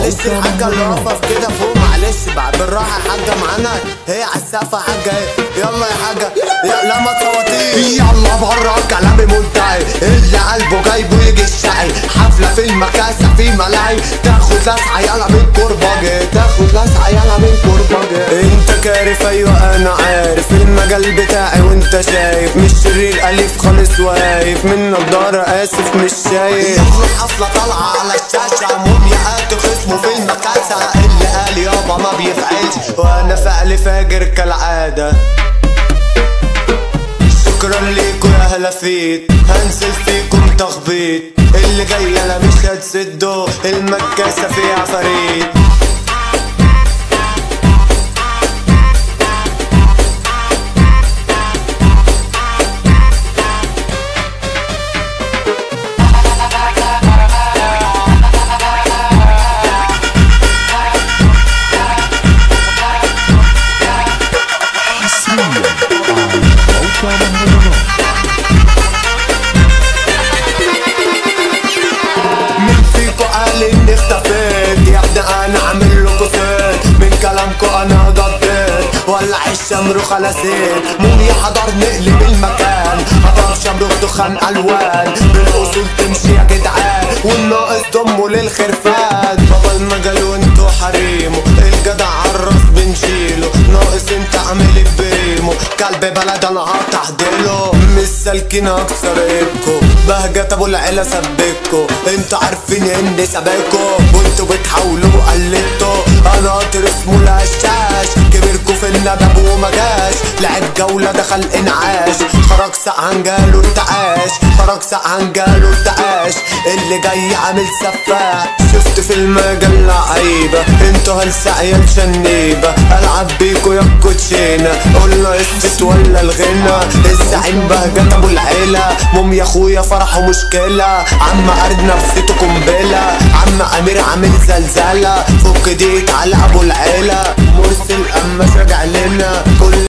معلش الحاجة اللي واقفة كده فوق معلش. بقى بالراحة يا حاجة معانا. هي على السقف حاجة اهي. يلا يا حاجة. يا- لا ما تصوتيش. يلا بره كلامي منتهي. اللي قلبه جايبه يجي الشقي حفلة في المكاسة في ملاهي. تاخد لسعة يلا من كرباجي تاخد لسعة يلا من كرباجي انت كارف؟ أيوه أنا عارف. المجال بتاعي وانت شايف. مش شرير أليف خالص واقف. من نضارة آسف مش شايف. يخلق حفلة طالعة على الشاشة. خصمه في المكاسة اللي قال يابا ما بيفعلش. وأنا فعلي فاجر كالعادة. شكرا ليكوا يا هلافيت هنزل فيكم تخبيط. اللي جاي أنا مش هتسدوا المكاسة فيها فريد. مين فيكو قال اني اختفيت يا ابني أنا عامل لكو صيت من كلامكو أنا قضيت ولع الشمر خلصيت مومي حضر نقلب المكان هضرب شمروخ دخان الوان بالاصول تمشي يا جدعان والناقص ضمه للخرفان بابا المجال كلب بلد أنا هتحضيله مش سالكين اكسر ايدكو بهجة ابو العيلة سبكو. أنتوا عارفين اني سابقكو وانتوا بتحاولوا قلدتوا أنا قاطر اسمه الهشاش كبركو في الندب وما جاش. لعب جولة دخل انعاش. خرج سقعان جاله ارتعاش خرج سقعان جاله اللي جاي عامل سفاح. شفت في المجال لعيبة أنتوا هالسعية شنيبة ألعب بيكو يا كوتشينة. قلنا اسكت ولا الغنى؟ الزعيم بهجة ابو العيلة؟ موم يا أخويا فرحة مشكلة. عم ارد نفسيته قنبلة عم أمير عامل زلزلة. فك ديك على أبو العيلة. مرسل أما راجع لنا. كل